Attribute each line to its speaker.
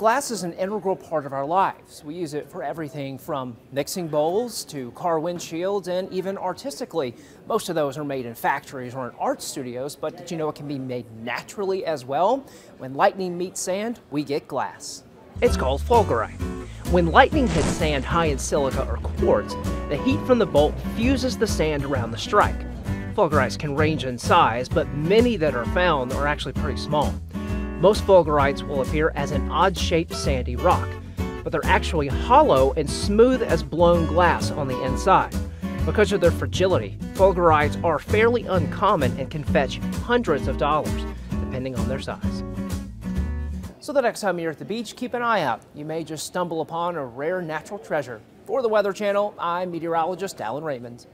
Speaker 1: Glass is an integral part of our lives. We use it for everything from mixing bowls to car windshields and even artistically. Most of those are made in factories or in art studios, but did you know it can be made naturally as well? When lightning meets sand, we get glass. It's called fulgurite. When lightning hits sand high in silica or quartz, the heat from the bolt fuses the sand around the strike. Fulgurites can range in size, but many that are found are actually pretty small. Most fulgurites will appear as an odd-shaped sandy rock, but they're actually hollow and smooth as blown glass on the inside. Because of their fragility, fulgurites are fairly uncommon and can fetch hundreds of dollars, depending on their size. So the next time you're at the beach, keep an eye out. You may just stumble upon a rare natural treasure. For the Weather Channel, I'm meteorologist Alan Raymond.